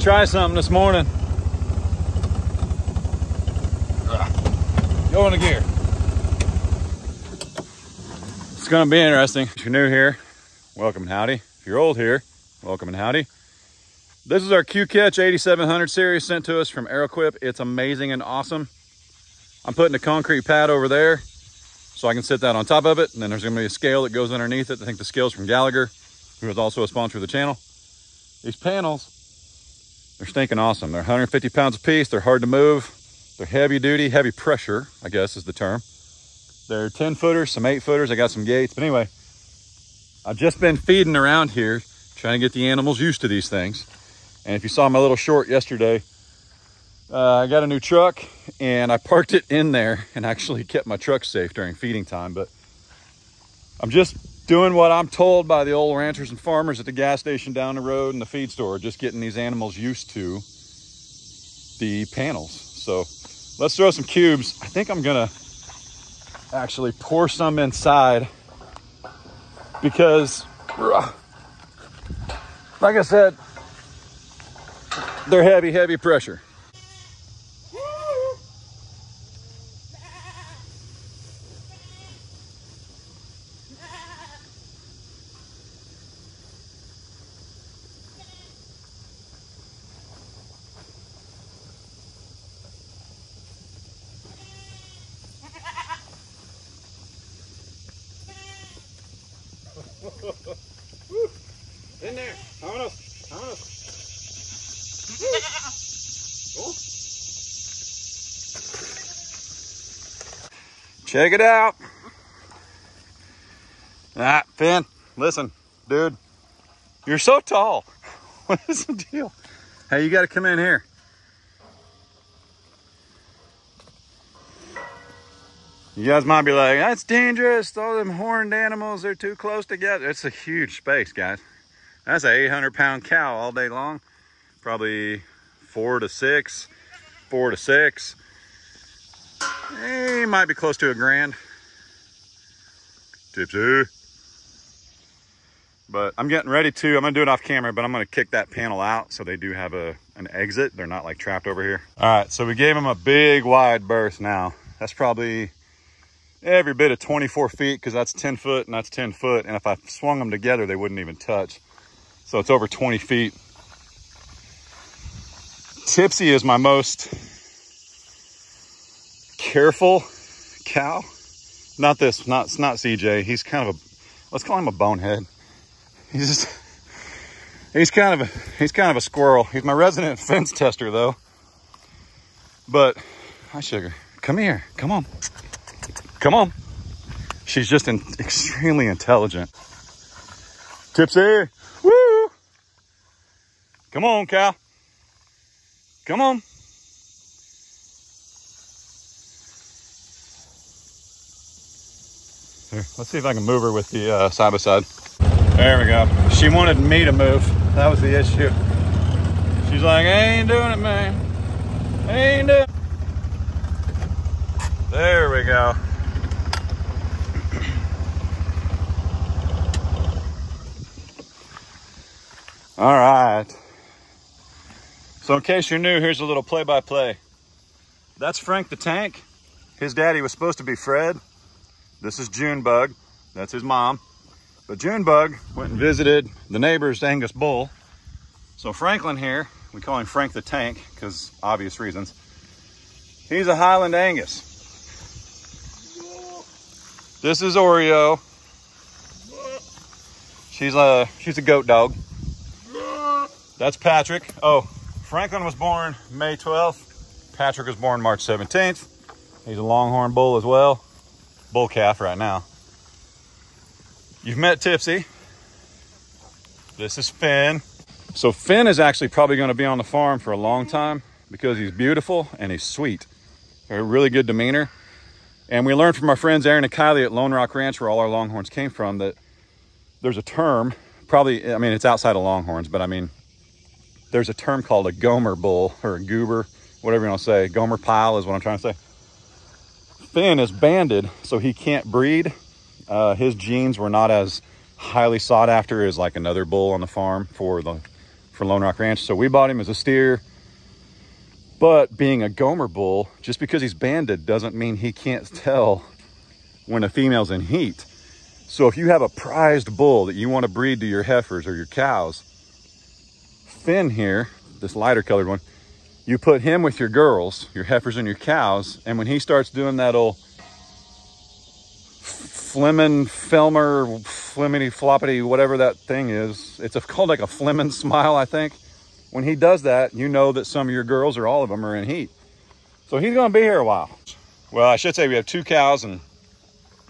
Try something this morning. Go in the gear. It's gonna be interesting. If you're new here, welcome and howdy. If you're old here, welcome and howdy. This is our Q-Catch 8700 series sent to us from Arrowquip. It's amazing and awesome. I'm putting a concrete pad over there so I can sit that on top of it. And then there's gonna be a scale that goes underneath it. I think the scale's from Gallagher, who is also a sponsor of the channel. These panels, they're stinking awesome. They're 150 pounds a piece. They're hard to move. They're heavy duty, heavy pressure, I guess is the term. They're 10 footers, some eight footers. I got some gates, but anyway, I've just been feeding around here, trying to get the animals used to these things. And if you saw my little short yesterday, uh, I got a new truck and I parked it in there and actually kept my truck safe during feeding time. But I'm just doing what I'm told by the old ranchers and farmers at the gas station down the road and the feed store, just getting these animals used to the panels. So let's throw some cubes. I think I'm gonna actually pour some inside because like I said, they're heavy, heavy pressure. Check it out. Ah, Finn, listen, dude, you're so tall. What is the deal? Hey, you got to come in here. You guys might be like, that's dangerous. All them horned animals, they're too close together. It's a huge space, guys. That's an 800 pound cow all day long. Probably four to six, four to six. He might be close to a grand. Tipsy. But I'm getting ready to, I'm gonna do it off camera, but I'm gonna kick that panel out so they do have a an exit. They're not like trapped over here. All right, so we gave them a big wide berth now. That's probably every bit of 24 feet because that's 10 foot and that's 10 foot. And if I swung them together, they wouldn't even touch. So it's over 20 feet. Tipsy is my most careful cow. Not this, not, not CJ. He's kind of a, let's call him a bonehead. He's just, he's kind of a, he's kind of a squirrel. He's my resident fence tester though. But, hi sugar, come here, come on. Come on. She's just in, extremely intelligent. Tipsy. Woo. Come on, cow. Come on. Here, let's see if I can move her with the uh, side by side. There we go. She wanted me to move. That was the issue. She's like, I ain't doing it, man. I ain't doing it. There we go. All right. So in case you're new, here's a little play-by-play. -play. That's Frank the Tank. His daddy was supposed to be Fred. This is Junebug. That's his mom. But Junebug went and visited the neighbor's Angus bull. So Franklin here, we call him Frank the Tank because obvious reasons. He's a Highland Angus. This is Oreo. She's a she's a goat dog. That's Patrick. Oh, Franklin was born May 12th. Patrick was born March 17th. He's a longhorn bull as well. Bull calf right now. You've met Tipsy. This is Finn. So Finn is actually probably going to be on the farm for a long time because he's beautiful and he's sweet. A really good demeanor. And we learned from our friends Aaron and Kylie at Lone Rock Ranch, where all our Longhorns came from, that there's a term, probably, I mean, it's outside of Longhorns, but I mean, there's a term called a Gomer bull or a goober, whatever you want to say. Gomer Pyle is what I'm trying to say. Finn is banded, so he can't breed Uh, his genes were not as highly sought after as like another bull on the farm for the for Lone Rock Ranch. So we bought him as a steer. But being a Gomer bull, just because he's banded doesn't mean he can't tell when a female's in heat. So if you have a prized bull that you want to breed to your heifers or your cows, Finn here, this lighter colored one, you put him with your girls, your heifers and your cows, and when he starts doing that old Flemin, Felmer, Flemity, Floppity, whatever that thing is, it's a, called like a flehmen smile, I think. When he does that, you know that some of your girls or all of them are in heat. So he's gonna be here a while. Well, I should say we have two cows and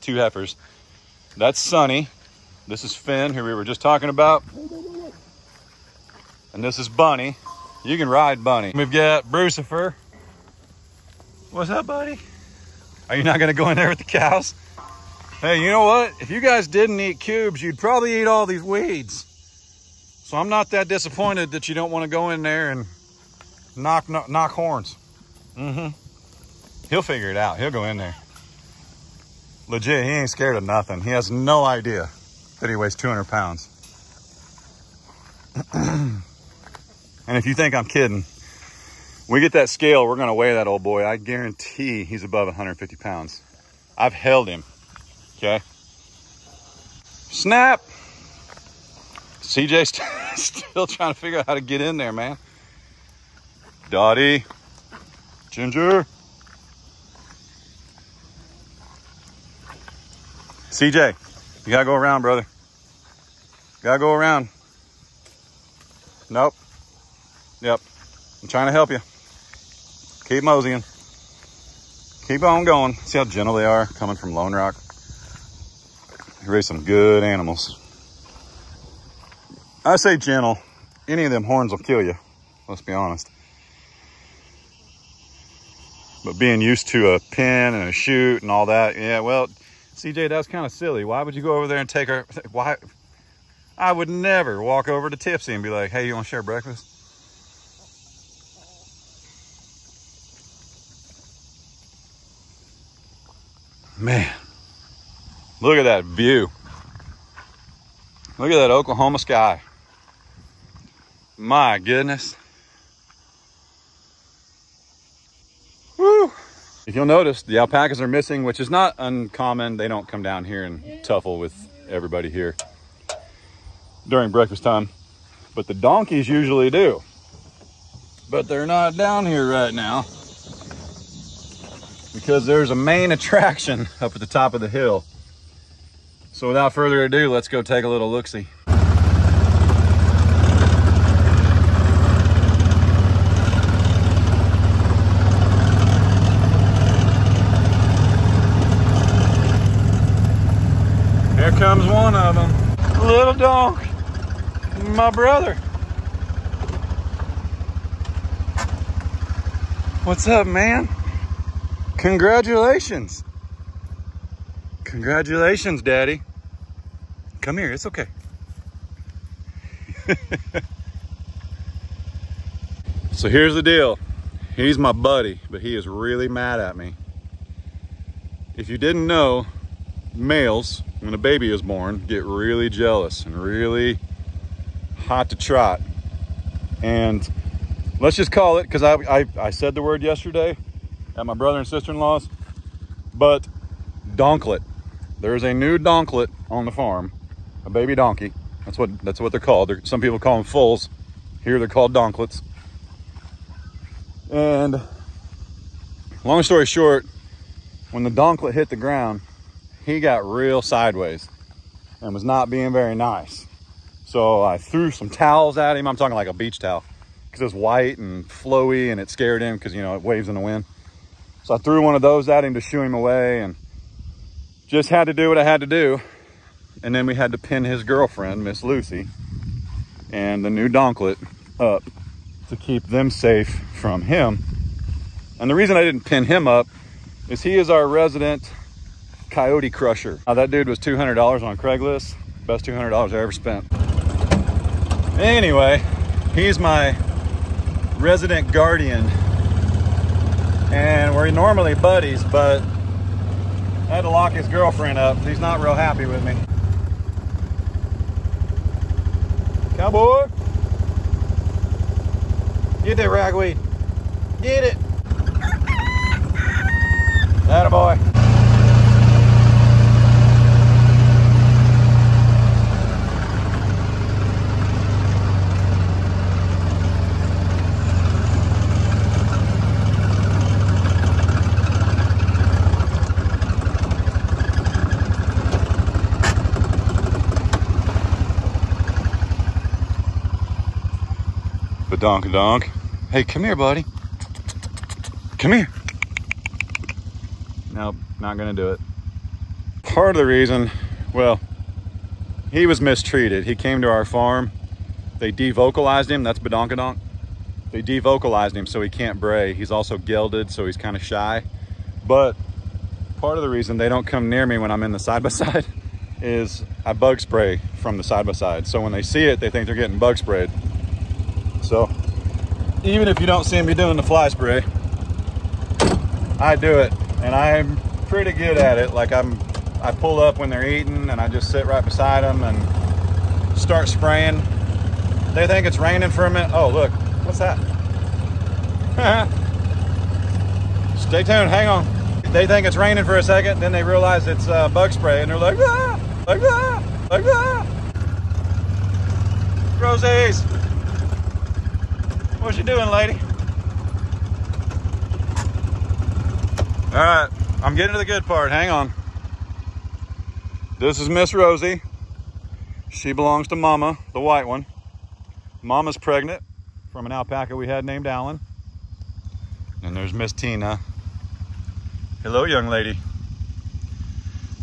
two heifers. That's Sunny. This is Finn, who we were just talking about. And this is Bunny. You can ride Bunny. We've got Brucifer. What's up, buddy? Are you not gonna go in there with the cows? Hey, you know what? If you guys didn't eat cubes, you'd probably eat all these weeds. So I'm not that disappointed that you don't want to go in there and knock knock, knock horns. Mm-hmm. He'll figure it out. He'll go in there. Legit, he ain't scared of nothing. He has no idea that he weighs 200 pounds. and if you think I'm kidding, we get that scale, we're gonna weigh that old boy. I guarantee he's above 150 pounds. I've held him, okay? Snap! CJ's still trying to figure out how to get in there, man. Dottie, Ginger. CJ, you gotta go around, brother. Gotta go around. Nope. Yep. I'm trying to help you. Keep moseying. Keep on going. See how gentle they are coming from Lone Rock. You raise some good animals. I say gentle. Any of them horns will kill you. Let's be honest. But being used to a pin and a chute and all that, yeah, well, CJ, that's kind of silly. Why would you go over there and take her? Why? I would never walk over to Tipsy and be like, hey, you want to share breakfast? Man, look at that view. Look at that Oklahoma sky. My goodness. If you'll notice, the alpacas are missing, which is not uncommon. They don't come down here and tuffle with everybody here during breakfast time. But the donkeys usually do. But they're not down here right now because there's a main attraction up at the top of the hill. So without further ado, let's go take a little look-see. comes one of them. Little donk, my brother. What's up, man? Congratulations. Congratulations, Daddy. Come here, it's okay. so here's the deal. He's my buddy, but he is really mad at me. If you didn't know, males when a baby is born, get really jealous and really hot to trot. And let's just call it, because I, I, I, said the word yesterday at my brother and sister-in-law's, but donklet. There's a new donklet on the farm, a baby donkey. That's what that's what they're called. They're, some people call them foals. Here they're called donklets. And long story short, when the donklet hit the ground, he got real sideways and was not being very nice. So I threw some towels at him. I'm talking like a beach towel because it was white and flowy and it scared him because, you know, it waves in the wind. So I threw one of those at him to shoo him away and just had to do what I had to do. And then we had to pin his girlfriend, Miss Lucy, and the new donklet up to keep them safe from him. And the reason I didn't pin him up is he is our resident Coyote Crusher. Now that dude was $200 on Craigslist. Best $200 I ever spent. Anyway, he's my resident guardian. And we're normally buddies, but I had to lock his girlfriend up. He's not real happy with me. Cowboy. Get that ragweed. Get it. That a boy. Donk donk. Hey, come here, buddy. Come here. Nope, not gonna do it. Part of the reason, well, he was mistreated. He came to our farm. They devocalized him. That's badonkadonk. They devocalized him so he can't bray. He's also gelded, so he's kind of shy. But part of the reason they don't come near me when I'm in the side-by-side -side is I bug spray from the side-by-side. -side. So when they see it, they think they're getting bug sprayed. Even if you don't see me doing the fly spray, I do it and I'm pretty good at it. Like I'm, I pull up when they're eating and I just sit right beside them and start spraying. They think it's raining for a minute. Oh, look, what's that? Stay tuned, hang on. They think it's raining for a second, then they realize it's uh, bug spray and they're like, ah, like ah, like ah. Rosie's. What you doing, lady? All right, I'm getting to the good part. Hang on. This is Miss Rosie. She belongs to Mama, the white one. Mama's pregnant from an alpaca we had named Alan. And there's Miss Tina. Hello, young lady.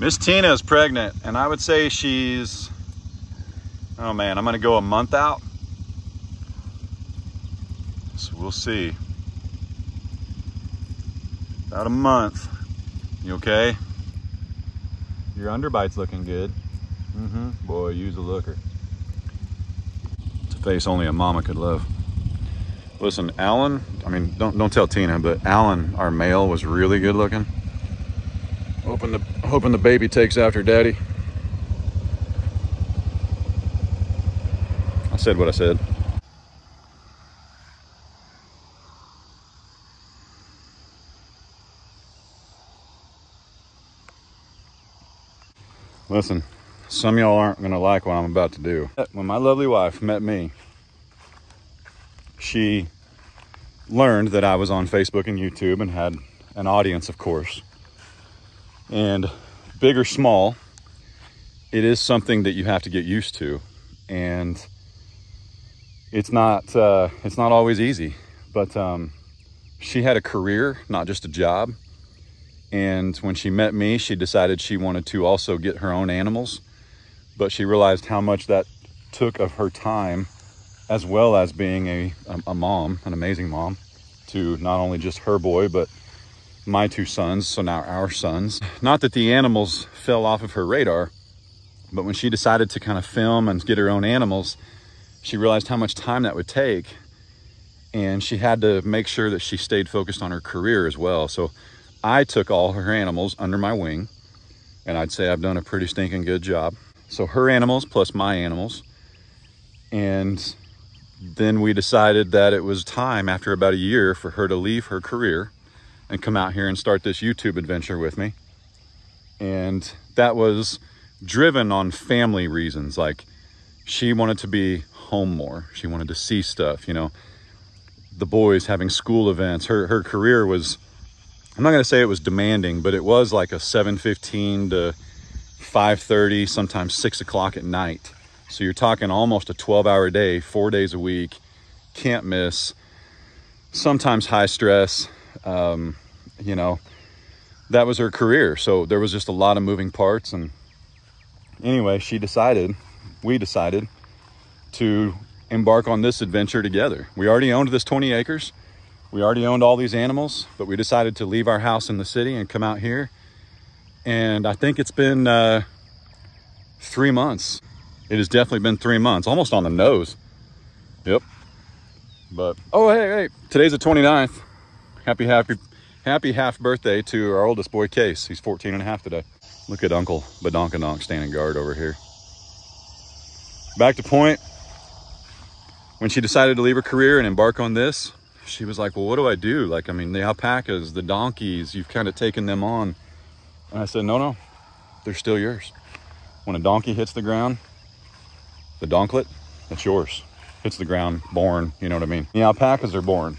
Miss Tina is pregnant, and I would say she's, oh man, I'm gonna go a month out we'll see. About a month. You okay? Your underbite's looking good. Mm-hmm. Boy, use a looker. It's a face only a mama could love. Listen, Alan, I mean, don't don't tell Tina, but Alan, our male, was really good looking. Hoping the hoping the baby takes after daddy. I said what I said. Listen, some y'all aren't gonna like what I'm about to do. When my lovely wife met me, she learned that I was on Facebook and YouTube and had an audience, of course. And big or small, it is something that you have to get used to. And it's not uh, it's not always easy, but um, she had a career, not just a job. And when she met me, she decided she wanted to also get her own animals, but she realized how much that took of her time, as well as being a, um, a, mom, an amazing mom, to not only just her boy, but my two sons, so now our sons. Not that the animals fell off of her radar, but when she decided to kind of film and get her own animals, she realized how much time that would take. And she had to make sure that she stayed focused on her career as well. So I took all her animals under my wing, and I'd say I've done a pretty stinking good job. So her animals plus my animals. And then we decided that it was time after about a year for her to leave her career and come out here and start this YouTube adventure with me. And that was driven on family reasons. Like she wanted to be home more. She wanted to see stuff, you know, the boys having school events. Her, her career was I'm not going to say it was demanding, but it was like a 7.15 to 5.30, sometimes 6 o'clock at night. So you're talking almost a 12-hour day, four days a week, can't miss, sometimes high stress. Um, you know, that was her career. So there was just a lot of moving parts. And anyway, she decided, we decided to embark on this adventure together. We already owned this 20 acres. We already owned all these animals, but we decided to leave our house in the city and come out here. And I think it's been uh, three months. It has definitely been three months, almost on the nose. Yep. But, oh, hey, hey, today's the 29th. Happy, happy, happy half birthday to our oldest boy, Case. He's 14 and a half today. Look at Uncle Badonkanonk standing guard over here. Back to point, when she decided to leave her career and embark on this, she was like, well, what do I do? Like, I mean, the alpacas, the donkeys, you've kind of taken them on. And I said, no, no, they're still yours. When a donkey hits the ground, the donklet, that's yours. Hits the ground, born, you know what I mean? The alpacas are born.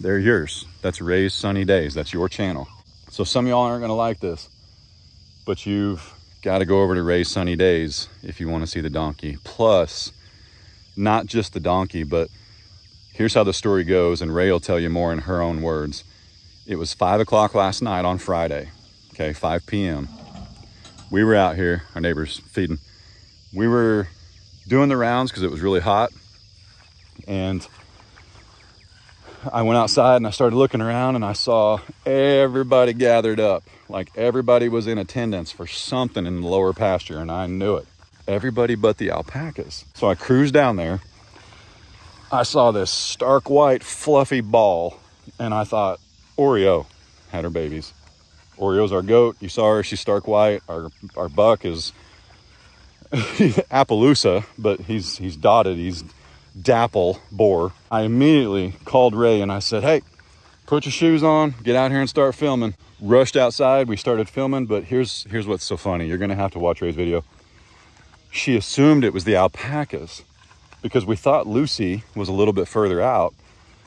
They're yours. That's Rae's Sunny Days. That's your channel. So some y'all aren't gonna like this, but you've got to go over to Rae's Sunny Days if you want to see the donkey. Plus, not just the donkey, but here's how the story goes, and Rae will tell you more in her own words. It was five o'clock last night on Friday, okay, 5 p.m. We were out here, our neighbors feeding. We were doing the rounds because it was really hot. And I went outside and I started looking around and I saw everybody gathered up. Like everybody was in attendance for something in the lower pasture, and I knew it. Everybody but the alpacas. So I cruised down there. I saw this stark white, fluffy ball, and I thought, Oreo had her babies. Oreo's our goat. You saw her, she's stark white. Our our buck is Appaloosa, but he's he's dotted, he's dapple Boer. I immediately called Rae and I said, Hey, put your shoes on, get out here and start filming. Rushed outside, we started filming, but here's here's what's so funny. You're gonna have to watch Rae's video. She assumed it was the alpacas because we thought Lucy was a little bit further out.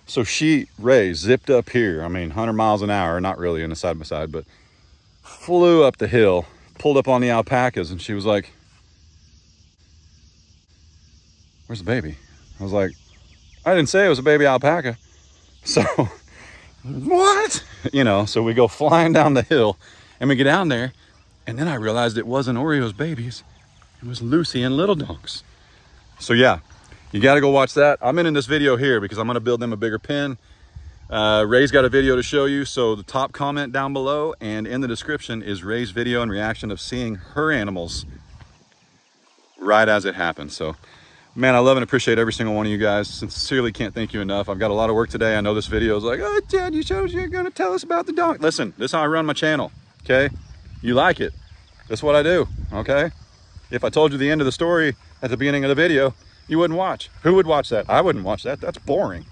So she, Rae, zipped up here. I mean, 100 miles an hour, not really in a side by side, but flew up the hill, pulled up on the alpacas, and she was like, Where's the baby? I was like, I didn't say it was a baby alpaca. So, what? You know, so we go flying down the hill and we get down there. And then I realized it wasn't Oreo's babies. It was Lucy and Little Donks. So yeah, you got to go watch that. I'm in this video here because I'm going to build them a bigger pen. Uh, Rae's got a video to show you. So the top comment down below and in the description is Rae's video and reaction of seeing her animals right as it happened. So man, I love and appreciate every single one of you guys. Sincerely can't thank you enough. I've got a lot of work today. I know this video is like, oh, Dad, you showed you're going to tell us about the dog. Listen, this is how I run my channel, okay? You like it. That's what I do, okay? If I told you the end of the story at the beginning of the video, you wouldn't watch. Who would watch that? I wouldn't watch that. That's boring.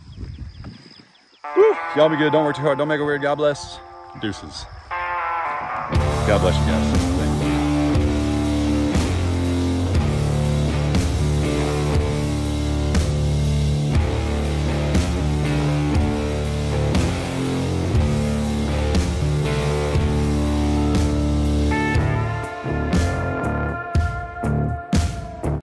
Y'all be good. Don't work too hard. Don't make it weird. God bless. Deuces. God bless you guys.